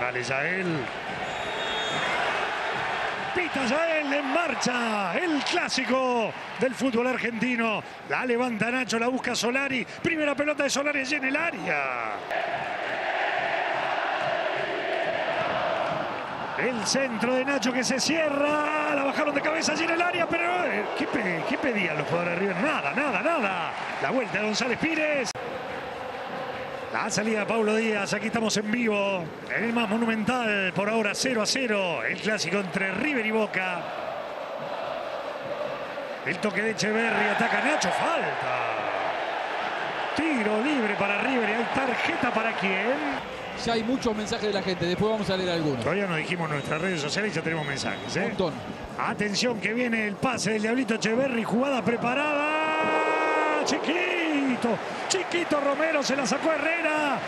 Vale, Yael. Pita Yael en marcha. El clásico del fútbol argentino. La levanta Nacho, la busca Solari. Primera pelota de Solari allí en el área. El centro de Nacho que se cierra. La bajaron de cabeza allí en el área, pero eh, ¿qué, pe- qué pedían los jugadores de River? Nada, nada, nada. La vuelta de González Pires. La salida de Paulo Díaz, aquí estamos en vivo, en el más monumental, por ahora 0 a 0, el clásico entre River y Boca. El toque de Echeverri, ataca Nacho, falta. Tiro libre para River y hay tarjeta para quién. Ya hay muchos mensajes de la gente, después vamos a leer algunos. Todavía no dijimos nuestras redes sociales y ya tenemos mensajes. Un ¿eh? montón. Atención que viene el pase del Diablito Echeverri, jugada preparada. Chiquito, chiquito Romero se la sacó Herrera.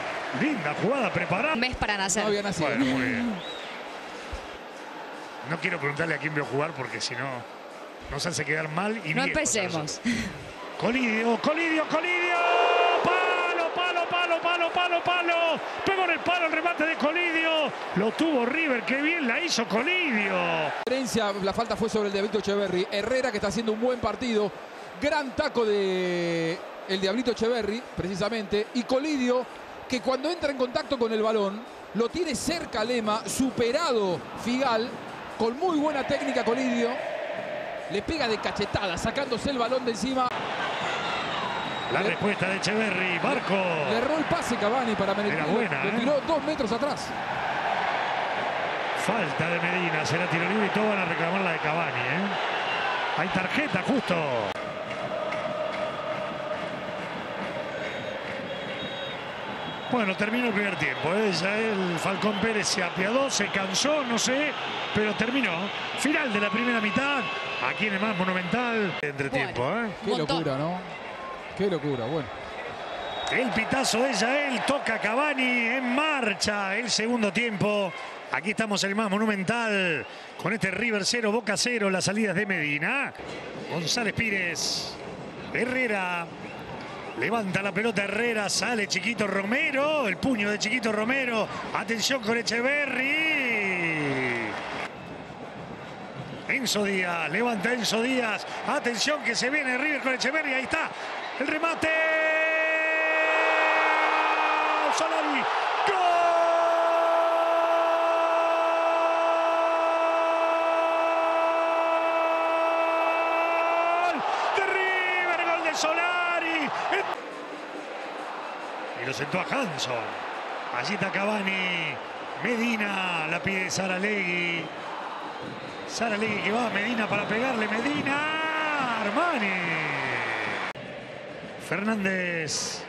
Linda jugada preparada. Un mes para nacer. No había nacido. Bueno, muy bien. No quiero preguntarle a quién vio jugar porque si no nos hace quedar mal y No empecemos. Colidio, Colidio, Colidio. Palo, palo, palo, palo, palo, palo. Pegó en el palo el remate de Colidio. Lo tuvo River, qué bien la hizo Colidio. la falta fue sobre el Diablito Echeverry. Herrera que está haciendo un buen partido. Gran taco de el Diablito Echeverry, precisamente. Y Colidio, que cuando entra en contacto con el balón, lo tiene cerca Lema, superado Figal, con muy buena técnica Colidio. Le pega de cachetada, sacándose el balón de encima. La respuesta de Echeverri, Barco. Le erró el pase Cavani para Meneghini. Era buena, Lo ¿eh? tiró dos metros atrás. Falta de Medina, será tiro libre y todos van a reclamar la de Cavani. ¿eh? Hay tarjeta justo. Bueno, terminó el primer tiempo. ¿eh? Ya el Falcón Pérez se apiadó, se cansó, no sé, pero terminó. Final de la primera mitad. Aquí en el más monumental. Entretiempo, ¿eh? Qué Montón. locura, ¿no? Qué locura, bueno. El pitazo de Yael toca Cavani en marcha el segundo tiempo. Aquí estamos en el más monumental con este River 0, Boca 0, las salidas de Medina. González Pires, Herrera, levanta la pelota Herrera, sale Chiquito Romero, el puño de Chiquito Romero. Atención con Echeverri. Enzo Díaz, levanta Enzo Díaz. Atención que se viene River con Echeverri. Ahí está. El remate. Solari. Gol de Solari. Y lo sentó a Hanson. Allí está Cavani. Medina la pide Saralegui. Saralegui que va a Medina para pegarle. Medina. Armani. Fernández.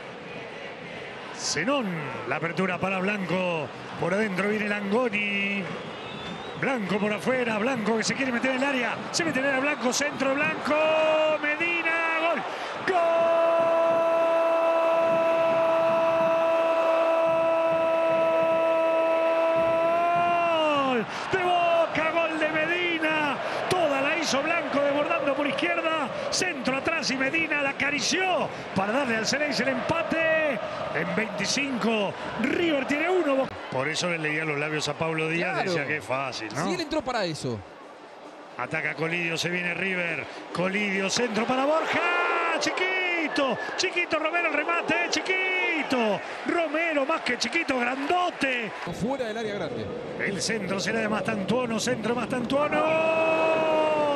Zenón. La apertura para Blanco. Por adentro viene Langoni. Blanco por afuera. Blanco que se quiere meter en el área. Se mete en el área Blanco. Centro Blanco. Medina. Gol. Gol de Boca, gol de Medina. Blanco desbordando por izquierda. Centro atrás y Medina la acarició para darle al Cereis el empate. En 25, River tiene uno. Por eso le leía los labios a Pablo Díaz. Claro. Decía que es fácil, ¿no? Si él entró para eso. Ataca Colidio, se viene River. Colidio, centro para Borja. Chiquito, chiquito Romero el remate, chiquito. Romero más que chiquito, grandote. Fuera del área grande. El centro será de Mastantuono, centro de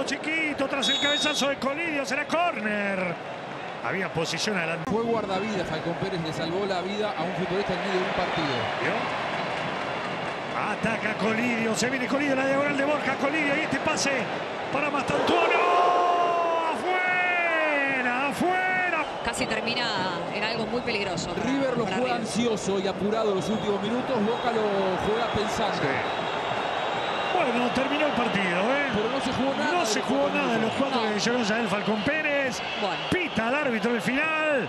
Chiquito tras el cabezazo de Colidio, será córner. Había posición adelante. Fue guardavidas, Falcón Pérez le salvó la vida a un futbolista en medio de un partido. Ataca Colidio, se viene Colidio, la diagonal de Borja, Colidio y este pase para Mastantuono. Afuera, afuera. Casi termina en algo muy peligroso. River lo juega River. ansioso y apurado los últimos minutos. Boca lo juega pensando. Bueno, terminó el partido, ¿eh? Pero no se jugó nada. No se los jugó nada de los cuatro No. que ya el Falcón Pérez. Bueno. Pita al árbitro el final.